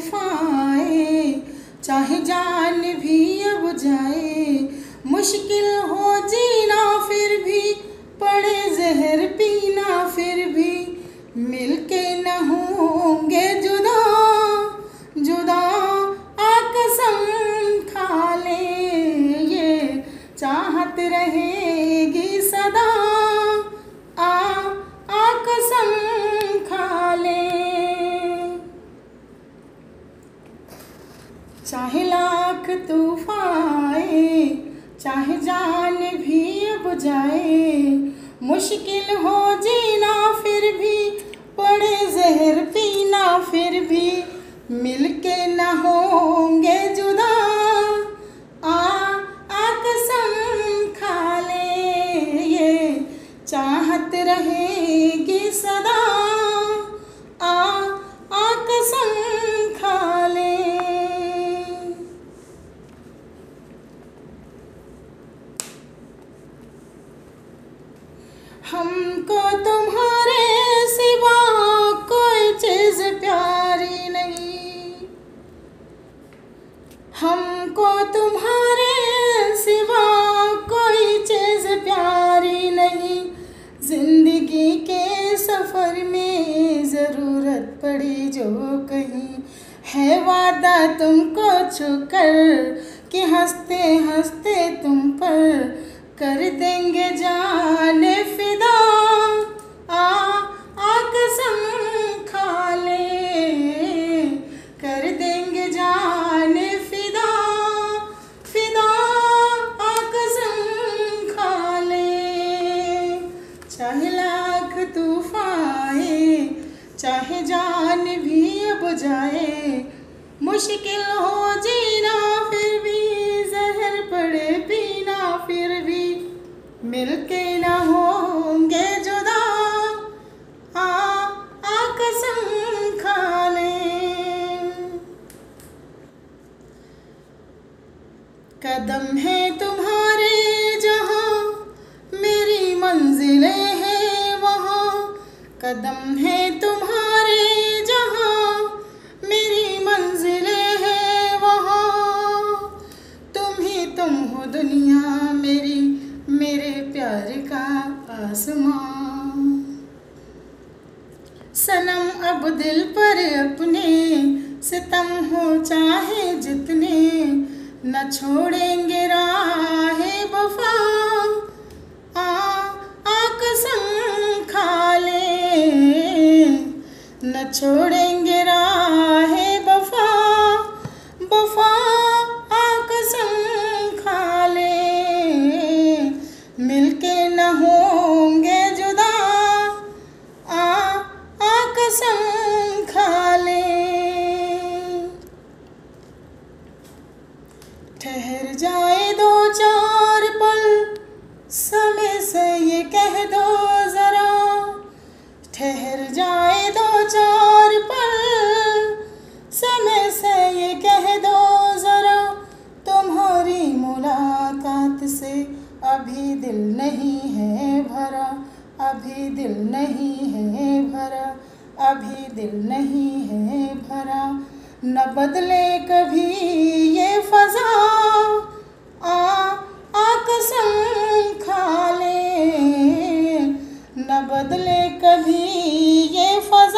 तूफाए चाहे जान भी अब जाए। मुश्किल हो जीना फिर भी, पड़े जहर पीना फिर भी। मिलके न होंगे जुदा जुदा आकसम खा ले। ये चाहत रहेगी चाहे लाख तूफाए चाहे जान भी अब जाए। मुश्किल हो जीना फिर भी, पड़े जहर पीना फिर भी। मिलके हमको तुम्हारे सिवा कोई चीज़ प्यारी नहीं। हमको तुम्हारे सिवा कोई चीज़ प्यारी नहीं। ज़िंदगी के सफ़र में ज़रूरत पड़ी जो कहीं। है वादा तुमको छूकर कि हँसते हँसते तुम पर कर देंगे जाने। चाहे लाख तूफाए चाहे जान भी अब जाए। मुश्किल हो जीना, फिर भी जहर पड़े पीना, फिर भी मिलके ना होंगे जुदा। आ आ कसम खा कदम है कदम है तुम्हारे, जहाँ मेरी मंजिलें हैं वहाँ। तुम ही तुम हो दुनिया मेरी, मेरे प्यार का आसमां सनम अब दिल पर अपने, सितम हो चाहे जितने, न छोड़ेंगे राहे छोड़ेंगे राहे वफा वफा आ कसम खा ले। मिलके न होंगे जुदा, आ आ कसम खा ले। ठहर जाए दिल नहीं है भरा, अभी दिल नहीं है भरा, अभी दिल नहीं है भरा। न बदले कभी ये फजा, आ आ कसम खा ले न बदले कभी ये फजा